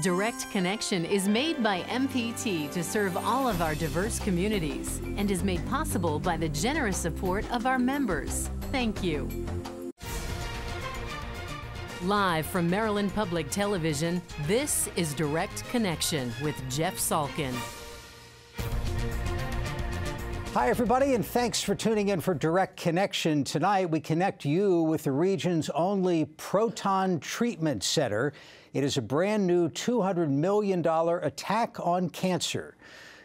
Direct Connection is made by MPT to serve all of our diverse communities and is made possible by the generous support of our members. Thank you. Live from Maryland Public Television, this is Direct Connection with Jeff Salkin. Hi, everybody, and thanks for tuning in for Direct Connection. Tonight, we connect you with the region's only proton treatment center. It is a brand new $200 million attack on cancer.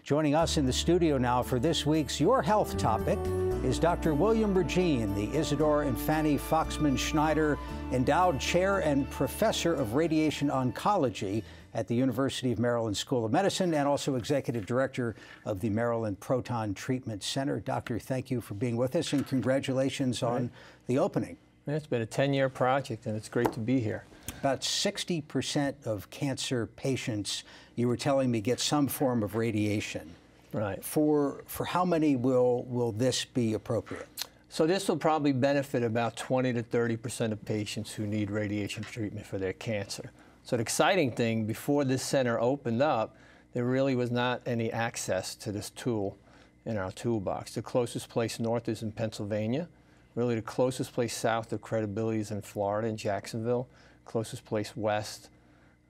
Joining us in the studio now for this week's Your Health topic is Dr. William Regine, the Isidore and Fanny Foxman Schneider Endowed Chair and Professor of Radiation Oncology at the University of Maryland School of Medicine and also Executive Director of the Maryland Proton Treatment Center. Doctor, thank you for being with us and congratulations on right. the opening. It's been a 10 year project and it's great to be here. About 60% of cancer patients, you were telling me, get some form of radiation. Right. For, for how many will, will this be appropriate? So this will probably benefit about 20 to 30 percent of patients who need radiation treatment for their cancer. So the exciting thing, before this center opened up, there really was not any access to this tool in our toolbox. The closest place north is in Pennsylvania. Really the closest place south of credibility is in Florida, in Jacksonville. Closest place west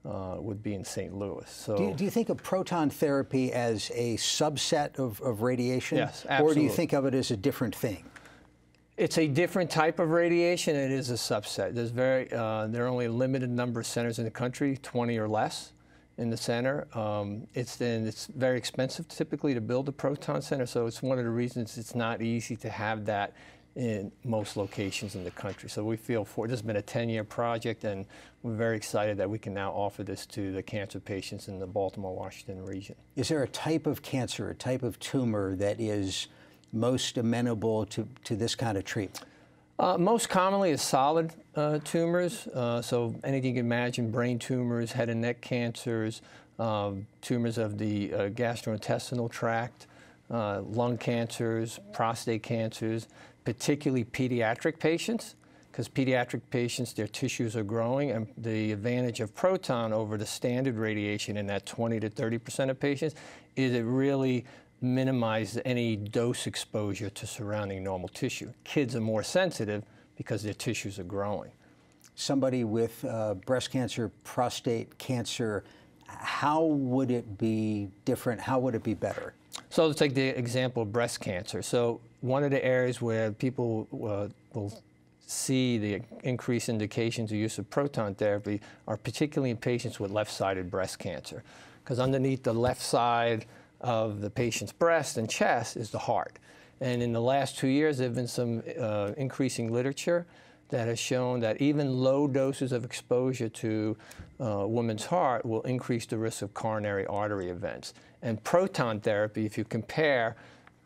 uh, would be in St. Louis. So, do you, do you, think of proton therapy as a subset of, of radiation? Yes, absolutely. Or do you think of it as a different thing? It's a different type of radiation. It is a subset. There's very, uh, there are only a limited number of centers in the country, 20 or less in the center. Um, it's, and it's very expensive typically to build a proton center, so it's one of the reasons it's not easy to have that in most locations in the country. So we feel for, this has been a 10-year project and we're very excited that we can now offer this to the cancer patients in the Baltimore-Washington region. Is there a type of cancer, a type of tumor that is most amenable to, to this kind of treatment? Uh, most commonly is solid uh, tumors, uh, so anything you can imagine, brain tumors, head and neck cancers, um, tumors of the uh, gastrointestinal tract, uh, lung cancers, prostate cancers, particularly pediatric patients, because pediatric patients, their tissues are growing, and the advantage of proton over the standard radiation in that 20 to 30 percent of patients is it really minimizes any dose exposure to surrounding normal tissue. Kids are more sensitive because their tissues are growing. Somebody with uh, breast cancer, prostate cancer, how would it be different? How would it be better? So let's take the example of breast cancer. So one of the areas where people uh, will see the increased indications of use of proton therapy are particularly in patients with left-sided breast cancer. Because underneath the left side of the patient's breast and chest is the heart. And in the last two years, there have been some uh, increasing literature that has shown that even low doses of exposure to uh, woman's heart will increase the risk of coronary artery events. And proton therapy, if you compare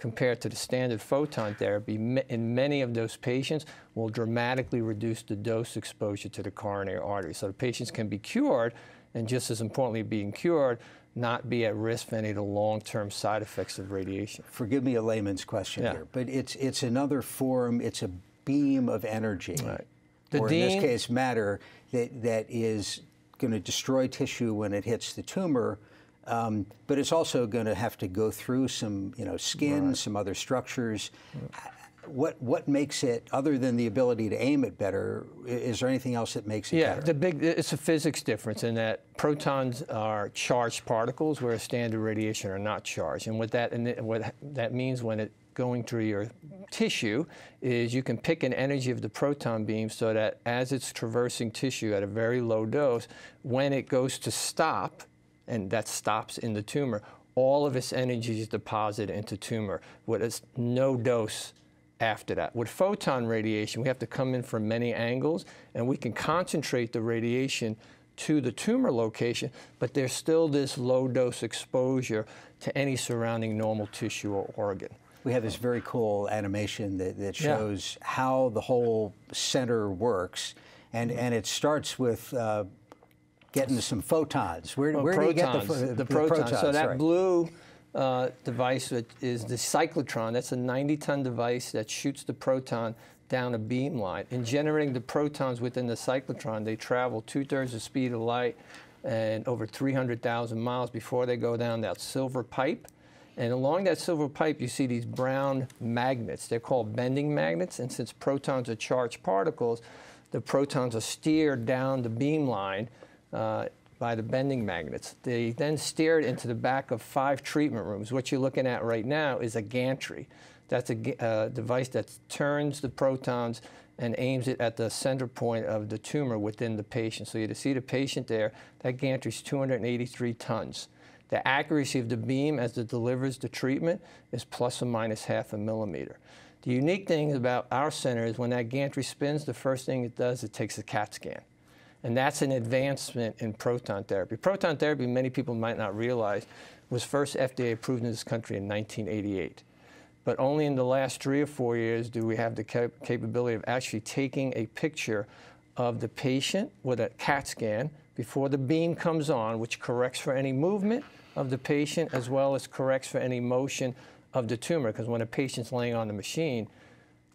compared to the standard photon therapy, in many of those patients will dramatically reduce the dose exposure to the coronary artery. So the patients can be cured, and just as importantly, being cured, not be at risk for any of the long-term side effects of radiation. Forgive me a layman's question yeah. here, but it's it's another form, it's a beam of energy, right. or in this case matter, that, that is going to destroy tissue when it hits the tumor, um, but it's also going to have to go through some, you know, skin, right. some other structures. Right what what makes it other than the ability to aim it better is there anything else that makes it yeah, better? the big it's a physics difference in that protons are charged particles whereas standard radiation are not charged and what that and what that means when it going through your tissue is you can pick an energy of the proton beam so that as it's traversing tissue at a very low dose when it goes to stop and that stops in the tumor all of its energy is deposited into tumor with no dose after that. With photon radiation, we have to come in from many angles, and we can concentrate the radiation to the tumor location, but there's still this low dose exposure to any surrounding normal tissue or organ. We have this very cool animation that, that shows yeah. how the whole center works, and, and it starts with uh, getting some photons. Where, well, where protons, do you get the, the, the protons? protons? So that blue uh, device is the cyclotron. That's a 90-ton device that shoots the proton down a beam line. In generating the protons within the cyclotron, they travel two-thirds the speed of light and over 300,000 miles before they go down that silver pipe. And along that silver pipe, you see these brown magnets. They're called bending magnets. And since protons are charged particles, the protons are steered down the beam line uh, by the bending magnets. They then steered into the back of five treatment rooms. What you're looking at right now is a gantry. That's a uh, device that turns the protons and aims it at the center point of the tumor within the patient. So you see the patient there, that gantry is 283 tons. The accuracy of the beam as it delivers the treatment is plus or minus half a millimeter. The unique thing about our center is when that gantry spins, the first thing it does, it takes a CAT scan. And that's an advancement in proton therapy. Proton therapy, many people might not realize, was first FDA approved in this country in 1988. But only in the last three or four years do we have the cap capability of actually taking a picture of the patient with a CAT scan before the beam comes on, which corrects for any movement of the patient as well as corrects for any motion of the tumor. Because when a patient's laying on the machine,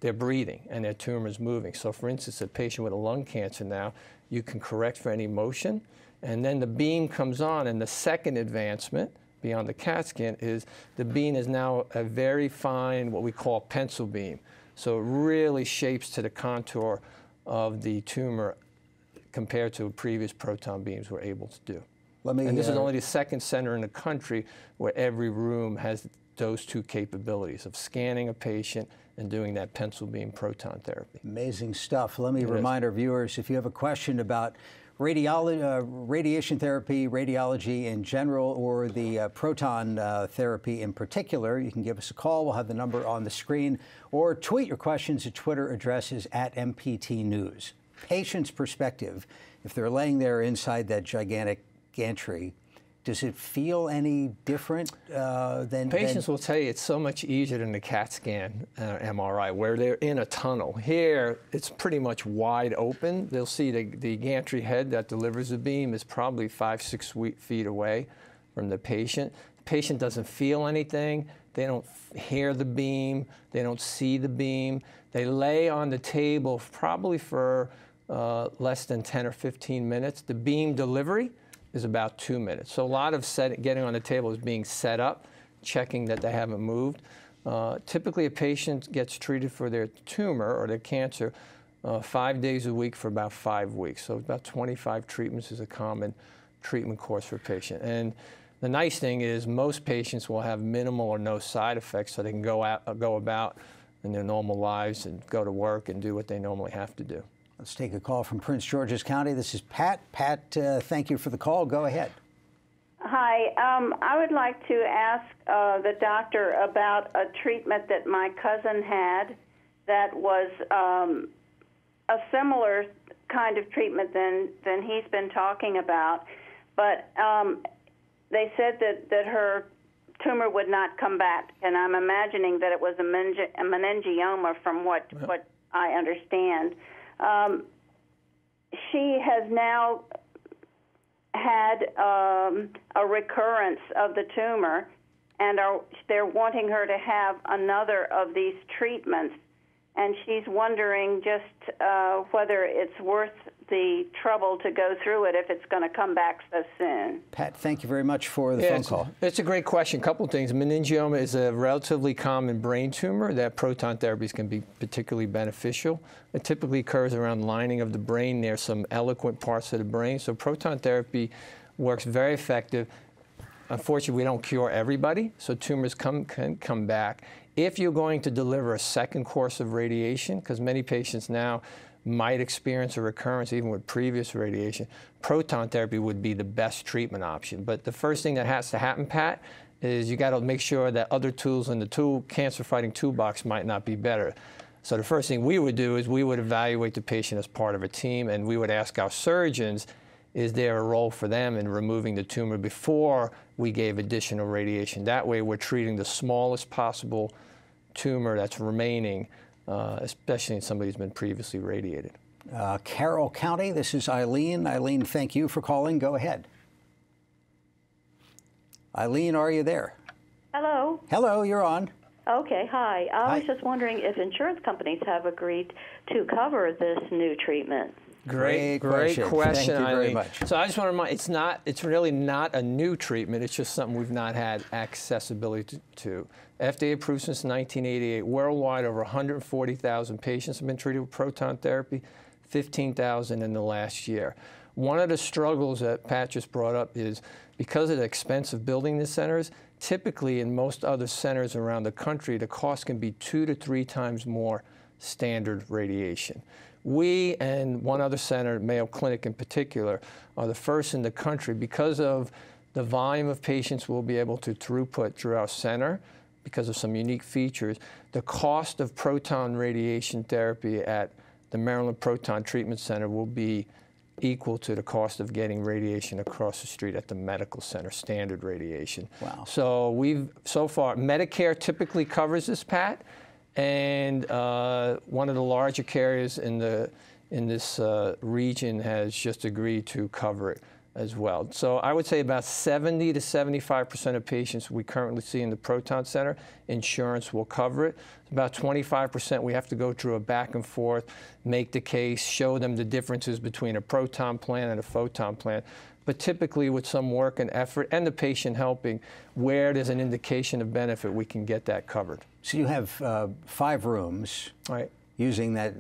they're breathing and their tumor is moving. So, for instance, a patient with a lung cancer now, you can correct for any motion. And then the beam comes on, and the second advancement beyond the CAT scan is the beam is now a very fine, what we call pencil beam. So it really shapes to the contour of the tumor compared to previous proton beams were able to do. Let me, and this uh, is only the second center in the country where every room has those two capabilities of scanning a patient and doing that pencil beam proton therapy. Amazing stuff. Let me it remind is. our viewers if you have a question about radiology, uh, radiation therapy, radiology in general, or the uh, proton uh, therapy in particular, you can give us a call. We'll have the number on the screen, or tweet your questions at Twitter addresses at MPT News. Patient's perspective, if they're laying there inside that gigantic gantry, does it feel any different uh, than patients than will tell you it's so much easier than the CAT scan uh, MRI where they're in a tunnel. Here it's pretty much wide open. They'll see the, the gantry head that delivers the beam is probably five six feet away from the patient. The patient doesn't feel anything. They don't hear the beam. They don't see the beam. They lay on the table probably for uh, less than 10 or 15 minutes. The beam delivery is about two minutes. So a lot of set, getting on the table is being set up, checking that they haven't moved. Uh, typically, a patient gets treated for their tumor or their cancer uh, five days a week for about five weeks. So about 25 treatments is a common treatment course for a patient. And the nice thing is most patients will have minimal or no side effects, so they can go out, go about in their normal lives and go to work and do what they normally have to do. Let's take a call from Prince George's County. This is Pat. Pat, uh, thank you for the call. Go ahead. Hi. Um, I would like to ask uh, the doctor about a treatment that my cousin had that was um, a similar kind of treatment than, than he's been talking about. But um, they said that, that her tumor would not come back, and I'm imagining that it was a, meningi- a meningioma from what, what I understand. Um, she has now had um, a recurrence of the tumor, and are, they're wanting her to have another of these treatments. And she's wondering just uh, whether it's worth the trouble to go through it if it's going to come back so soon. Pat, thank you very much for the yeah, phone it's, call. It's a great question. A couple of things. Meningioma is a relatively common brain tumor that proton therapies can be particularly beneficial. It typically occurs around the lining of the brain near some eloquent parts of the brain. So proton therapy works very effective. Unfortunately, we don't cure everybody, so tumors come, can come back. If you're going to deliver a second course of radiation, because many patients now might experience a recurrence even with previous radiation, proton therapy would be the best treatment option. But the first thing that has to happen, Pat, is you got to make sure that other tools in the tool cancer fighting toolbox might not be better. So the first thing we would do is we would evaluate the patient as part of a team and we would ask our surgeons, is there a role for them in removing the tumor before we gave additional radiation? That way we're treating the smallest possible tumor that's remaining uh, especially in somebody who's been previously radiated. Uh, Carroll County, this is Eileen. Eileen, thank you for calling. Go ahead. Eileen, are you there? Hello. Hello, you're on. Okay, hi. I hi. was just wondering if insurance companies have agreed to cover this new treatment. Great, Great great question. Thank you very much. So I just want to remind, it's not, it's really not a new treatment. It's just something we've not had accessibility to. FDA approved since 1988. Worldwide, over 140,000 patients have been treated with proton therapy, 15,000 in the last year. One of the struggles that Pat just brought up is because of the expense of building the centers, typically in most other centers around the country, the cost can be two to three times more standard radiation. We and one other center, Mayo Clinic in particular, are the first in the country because of the volume of patients we'll be able to throughput through our center because of some unique features. The cost of proton radiation therapy at the Maryland Proton Treatment Center will be equal to the cost of getting radiation across the street at the medical center, standard radiation. Wow. So we've so far Medicare typically covers this, Pat, and uh, one of the larger carriers in the in this uh, region has just agreed to cover it as well. So I would say about 70 to 75 percent of patients we currently see in the Proton Center, insurance will cover it. About 25 percent we have to go through a back and forth, make the case, show them the differences between a proton plan and a photon plan. But typically, with some work and effort, and the patient helping, where there's an indication of benefit, we can get that covered. So you have uh, five rooms. Right. Using that,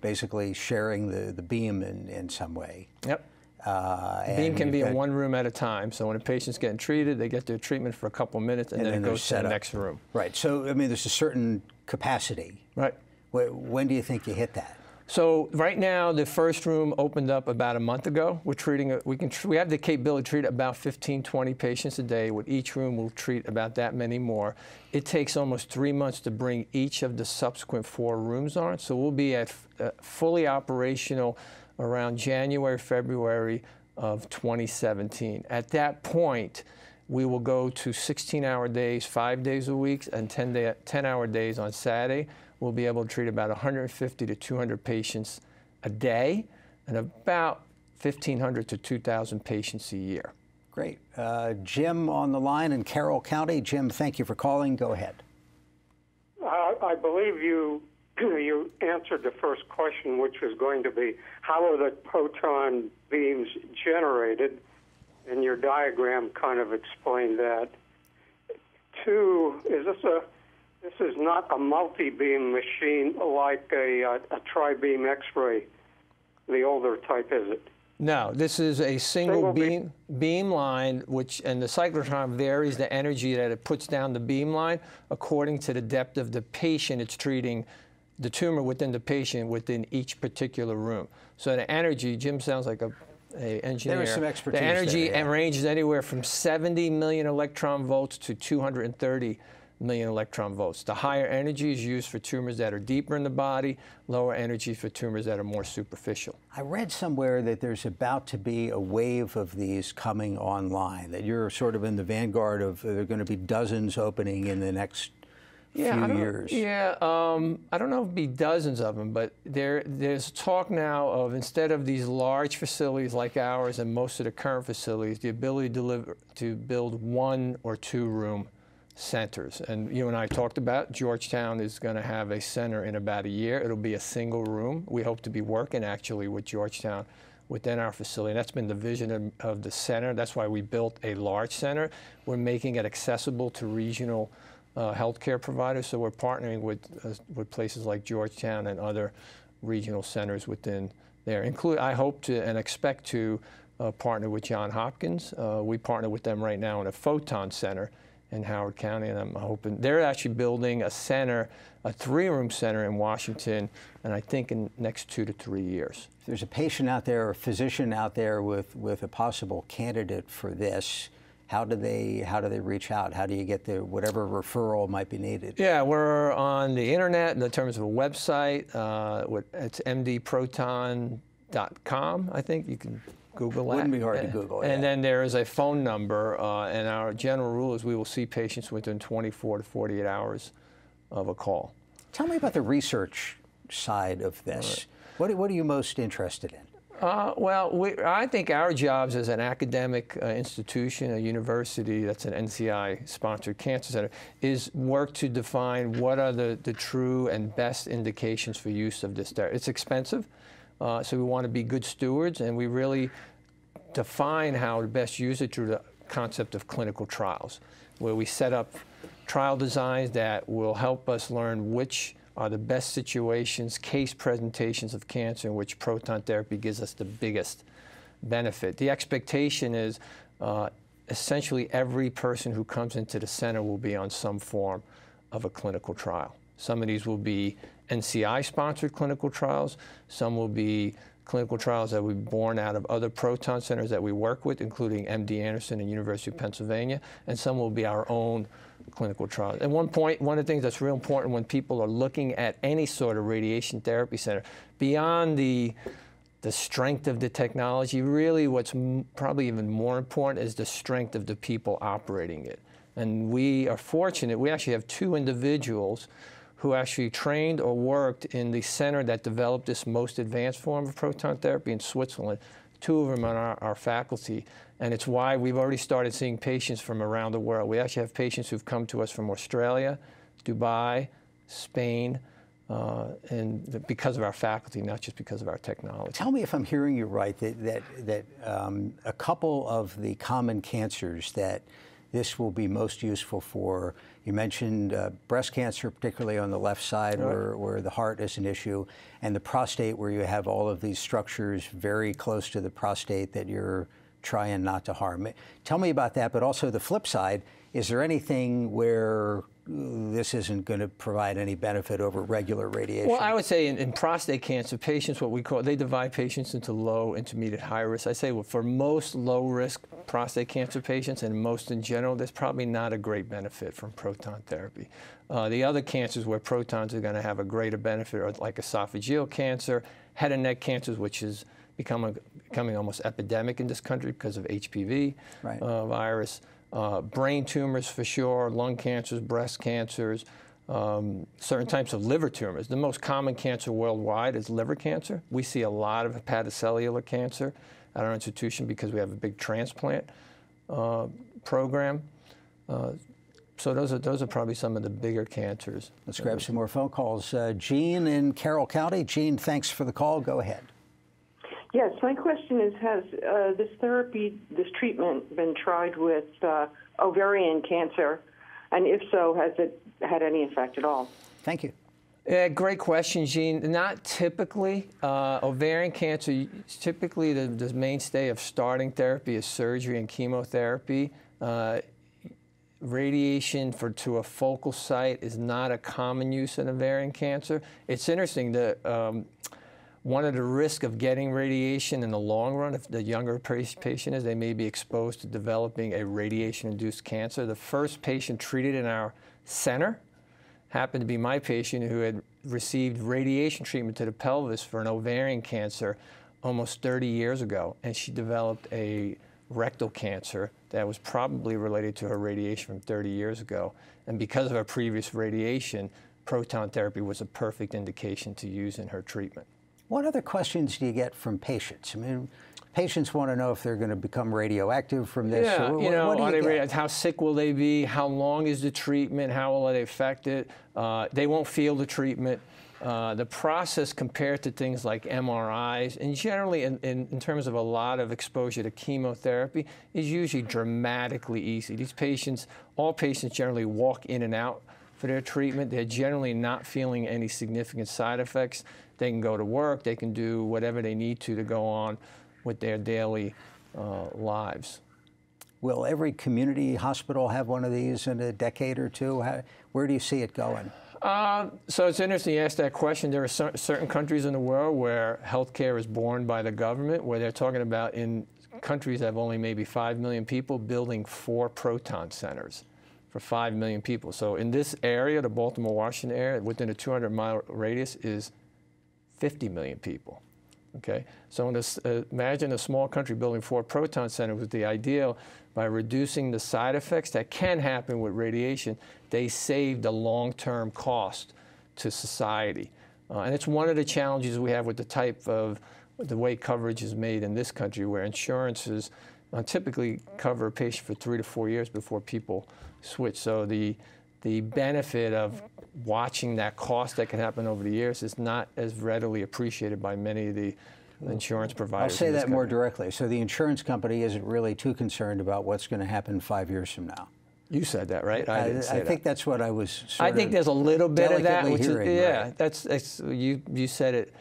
basically sharing the, the beam in, in some way. Yep. Uh, Beam can be in one room at a time. So when a patient's getting treated, they get their treatment for a couple minutes, and, And then, then it goes to the up. next room. Right. So I mean, there's a certain capacity. Right. Wh- When do you think you hit that? So right now, the first room opened up about a month ago. We're treating, we can, we have the capability to treat about 15, 20 patients a day. With each room, we'll treat about that many more. It takes almost three months to bring each of the subsequent four rooms on. So we'll be at uh, fully operational around January, February of 2017. At that point, we will go to 16-hour days, five days a week, and 10 day, 10-hour days on Saturday. We'll be able to treat about 150 to 200 patients a day, and about 1,500 to 2,000 patients a year. Great. Uh, Jim on the line in Carroll County. Jim, thank you for calling. Go ahead. Uh, I believe you you answered the first question, which was going to be how are the proton beams generated, and your diagram kind of explained that. Two, is this a this is not a multi-beam machine like a, a, a tri-beam X-ray, the older type, is it? No, this is a single Single beam, beam. beam line, which and the cyclotron varies the energy that it puts down the beam line according to the depth of the patient it's treating, the tumor within the patient within each particular room. So the energy, Jim sounds like a, a engineer. some expertise The energy there, yeah. ranges anywhere from 70 million electron volts to 230 million electron volts. The higher energy is used for tumors that are deeper in the body, lower energy for tumors that are more superficial. I read somewhere that there's about to be a wave of these coming online, that you're sort of in the vanguard of, there are going to be dozens opening in the next yeah, few years. Yeah, um, I don't know if it'd be dozens of them, but there, there's talk now of instead of these large facilities like ours and most of the current facilities, the ability to deliver to build one or two room centers. And you and I talked about Georgetown is going to have a center in about a year. It'll be a single room. We hope to be working actually with Georgetown within our facility. And That's been the vision of, of the center. That's why we built a large center. We're making it accessible to regional uh, healthcare providers. So we're partnering with uh, with places like Georgetown and other regional centers within there. Include, I hope to and expect to uh, partner with John Hopkins. Uh, we partner with them right now in a photon center in Howard County, and I'm hoping they're actually building a center, a three-room center in Washington, and I think in next two to three years. If there's a patient out there or a physician out there with, with a possible candidate for this, how do they how do they reach out? How do you get the whatever referral might be needed? Yeah, we're on the internet in the terms of a website. Uh, it's mdproton.com, I think. You can Google that. Wouldn't be hard to And- Google, And then there is a phone number, uh, and our general rule is we will see patients within 24 to 48 hours of a call. Tell me about the research side of this. What, what are you most interested in? Uh, well, we, I think our jobs as an academic uh, institution, a university that's an NCI-sponsored cancer center, is work to define what are the, the true and best indications for use of this therapy. It's expensive. Uh, so we want to be good stewards, and we really define how to best use it through the concept of clinical trials, where we set up trial designs that will help us learn which are the best situations, case presentations of cancer in which proton therapy gives us the biggest benefit. The expectation is uh, essentially every person who comes into the center will be on some form of a clinical trial. Some of these will be NCI-sponsored clinical trials. Some will be clinical trials that be born out of other proton centers that we work with, including MD Anderson and University of Pennsylvania, and some will be our own clinical trials. And one point, one of the things that's real important when people are looking at any sort of radiation therapy center, beyond the the strength of the technology, really what's probably even more important is the strength of the people operating it. And we are fortunate, we actually have two individuals who actually trained or worked in the center that developed this most advanced form of proton therapy in Switzerland. Two of them are our, our faculty. And it's why we've already started seeing patients from around the world. We actually have patients who've come to us from Australia, Dubai, Spain, uh, and because of our faculty, not just because of our technology. Tell me if I'm hearing you right that that, that um, a couple of the common cancers that this will be most useful for. You mentioned uh, breast cancer, particularly on the left side, right. where, where the heart is an issue, and the prostate, where you have all of these structures very close to the prostate that you're trying not to harm. Tell me about that, but also the flip side. Is there anything where this isn't going to provide any benefit over regular radiation? Well, I would say in, in, prostate cancer, patients, what we call, they divide patients into low, intermediate, high risk. I say well, for most low risk prostate cancer patients and most in general, there's probably not a great benefit from proton therapy. Uh, the other cancers where protons are going to have a greater benefit are like esophageal cancer, head and neck cancers, which is becoming, becoming almost epidemic in this country because of HPV right. uh, virus uh, brain tumors for sure, lung cancers, breast cancers, um, certain types of liver tumors. The most common cancer worldwide is liver cancer. We see a lot of hepatocellular cancer at our institution because we have a big transplant uh, program. Uh, so those are those are probably some of the bigger cancers. Let's grab some more phone calls. Uh, Gene in Carroll County. Gene, thanks for the call. Go ahead. Yes, my question is Has uh, this therapy, this treatment, been tried with uh, ovarian cancer? And if so, has it had any effect at all? Thank you. Yeah, great question, Gene. Not typically. Uh, ovarian cancer, typically the, the, mainstay of starting therapy is surgery and chemotherapy. Uh, radiation for to a focal site is not a common use in ovarian cancer. It's interesting that um, one of the risks of getting radiation in the long run, if the younger patient is, they may be exposed to developing a radiation-induced cancer. The first patient treated in our center happened to be my patient who had received radiation treatment to the pelvis for an ovarian cancer almost 30 years ago, and she developed a rectal cancer that was probably related to her radiation from 30 years ago. And because of her previous radiation, proton therapy was a perfect indication to use in her treatment. What other questions do you get from patients? I mean, patients want to know if they're going to become radioactive from this. Yeah, you know, you how sick will they be? How long is the treatment? How will it affect it? Uh, they won't feel the treatment. Uh, the process compared to things like MRIs, and generally in, in, in, terms of a lot of exposure to chemotherapy, is usually dramatically easy. These patients, all patients generally walk in and out for their treatment. They're generally not feeling any significant side effects. They can go to work, they can do whatever they need to to go on with their daily uh, lives. Will every community hospital have one of these in a decade or two? How, where do you see it going? Uh, so it's interesting you ask that question. There are cer certain countries in the world where healthcare is borne by the government, where they're talking about in countries that have only maybe 5 million people building four proton centers for 5 million people. So in this area, the Baltimore, Washington area, within a 200 mile radius is 50 million people. Okay, so this, uh, imagine a small country building four proton centers with the ideal by reducing the side effects that can happen with radiation, they saved the long-term cost to society. Uh, and it's one of the challenges we have with the type of the way coverage is made in this country, where insurances uh, typically cover a patient for three to four years before people switch. So the the benefit of watching that cost that can happen over the years is not as readily appreciated by many of the insurance providers. I'll say that more directly. So the insurance company isn't really too concerned about what's going to happen five years from now. You said that, right? I, didn't say I that. think that's what I was. I think of there's a little bit of that, which hearing, is yeah, right. that's, that's you you said it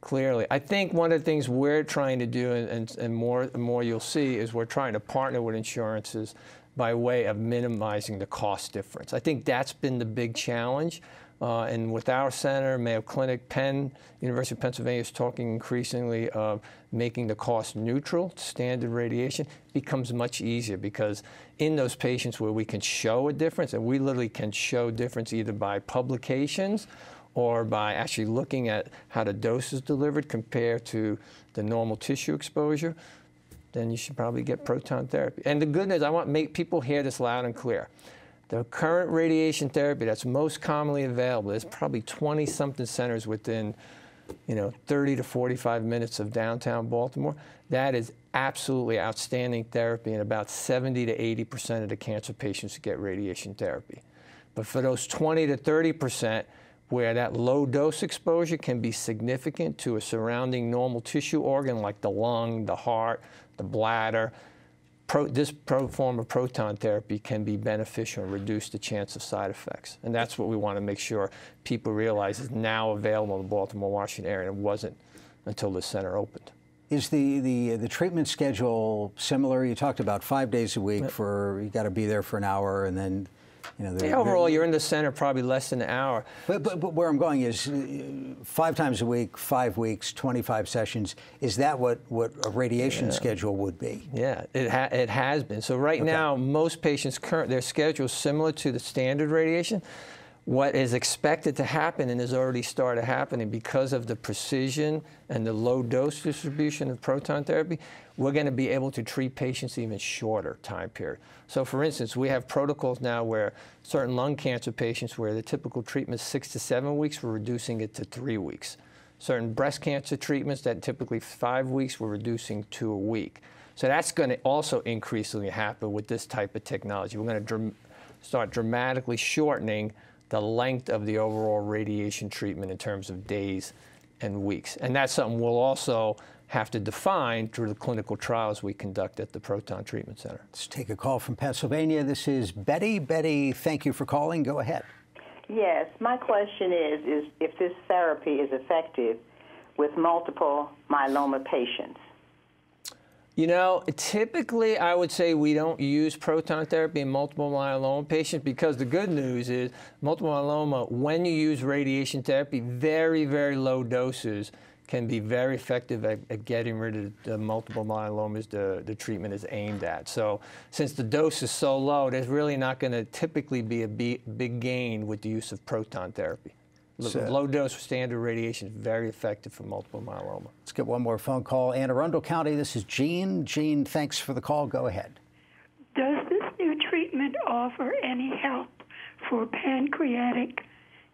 clearly. I think one of the things we're trying to do, and, and, and more and more you'll see, is we're trying to partner with insurances by way of minimizing the cost difference. I think that's been the big challenge. Uh, and with our center, Mayo Clinic, Penn, University of Pennsylvania is talking increasingly of making the cost neutral. Standard radiation becomes much easier because in those patients where we can show a difference, and we literally can show difference either by publications or by actually looking at how the dose is delivered compared to the normal tissue exposure, then you should probably get proton therapy. And the good news, I want to make people hear this loud and clear. The current radiation therapy that's most commonly available, there's probably 20 something centers within, you know, 30 to 45 minutes of downtown Baltimore. That is absolutely outstanding therapy, and about 70 to 80 percent of the cancer patients get radiation therapy. But for those 20 to 30 percent, where that low dose exposure can be significant to a surrounding normal tissue organ like the lung, the heart, the bladder, pro, this pro form of proton therapy can be beneficial and reduce the chance of side effects. And that's what we want to make sure people realize is now available in the Baltimore, Washington area, and it wasn't until the center opened. Is the, the, the treatment schedule similar? You talked about five days a week for, you got to be there for an hour and then, you know. the- Yeah, overall, you're in the center probably less than an hour. But, but, but where I'm going is uh, five times a week, five weeks, 25 sessions. Is that what, what a radiation schedule would be? Yeah, it, ha- it has been. So right now, most patients current their schedule is similar to the standard radiation. What is expected to happen and has already started happening because of the precision and the low dose distribution of proton therapy, we're going to be able to treat patients even shorter time period. So for instance, we have protocols now where certain lung cancer patients where the typical treatment is six to seven weeks, we're reducing it to three weeks. Certain breast cancer treatments that typically five weeks, we're reducing to a week. So that's going to also increasingly happen with this type of technology. We're going to dram- start dramatically shortening the length of the overall radiation treatment in terms of days and weeks. And that's something we'll also have to define through the clinical trials we conduct at the Proton Treatment Center. Let's take a call from Pennsylvania. This is Betty. Betty, thank you for calling. Go ahead. Yes, my question is is if this therapy is effective with multiple myeloma patients. You know, typically I would say we don't use proton therapy in multiple myeloma patients because the good news is multiple myeloma, when you use radiation therapy, very, very low doses can be very effective at, at getting rid of the multiple myelomas the, the treatment is aimed at. So since the dose is so low, there's really not going to typically be a big gain with the use of proton therapy. L- So- low dose standard radiation is very effective for multiple myeloma. Let's get one more phone call. Anne Arundel County, this is Gene. Gene, thanks for the call. Go ahead. Does this new treatment offer any help for pancreatic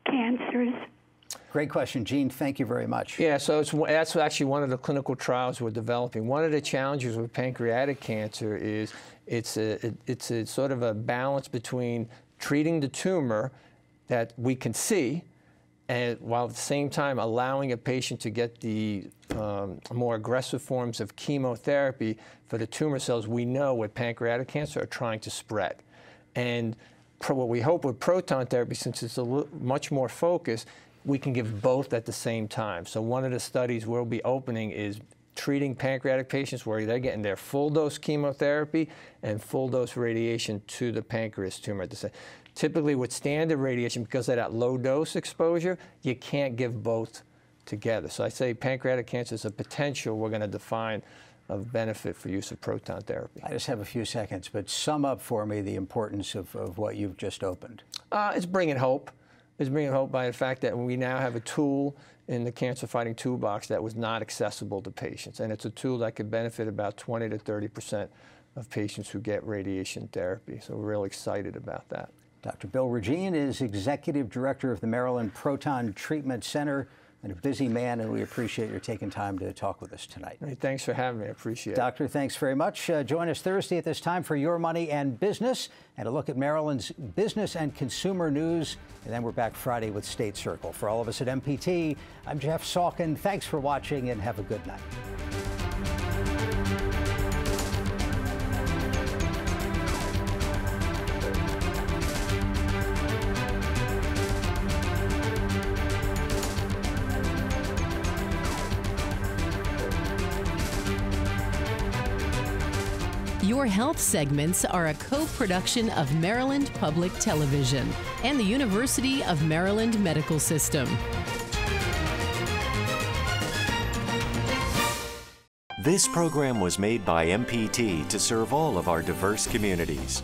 cancers? Great question, Gene. Thank you very much. Yeah, so it's, that's actually one of the clinical trials we're developing. One of the challenges with pancreatic cancer is it's a, it- it's a sort of a balance between treating the tumor that we can see, and while at the same time allowing a patient to get the um, more aggressive forms of chemotherapy for the tumor cells we know with pancreatic cancer are trying to spread. And what we hope with proton therapy, since it's much more focused, we can give both at the same time. So one of the studies we'll be opening is treating pancreatic patients where they're getting their full dose chemotherapy and full dose radiation to the pancreas tumor at the same. Typically with standard radiation, because of that low dose exposure, you can't give both together. So I say pancreatic cancer is a potential we're going to define of benefit for use of proton therapy. I just have a few seconds, but sum up for me the importance of, of what you've just opened. Uh, it's bringing hope. It's bringing hope by the fact that we now have a tool in the cancer fighting toolbox that was not accessible to patients. And it's a tool that could benefit about 20 to 30 percent of patients who get radiation therapy. So we're really excited about that. Dr. Bill Regine is Executive Director of the Maryland Proton Treatment Center. and a busy man, and we appreciate your taking time to talk with us tonight. Hey, thanks for having me. I appreciate Doctor, it. Doctor, thanks very much. Uh, join us Thursday at this time for Your Money and Business and a look at Maryland's business and consumer news. And then we're back Friday with State Circle. For all of us at MPT, I'm Jeff Salkin. Thanks for watching and have a good night. Health segments are a co production of Maryland Public Television and the University of Maryland Medical System. This program was made by MPT to serve all of our diverse communities.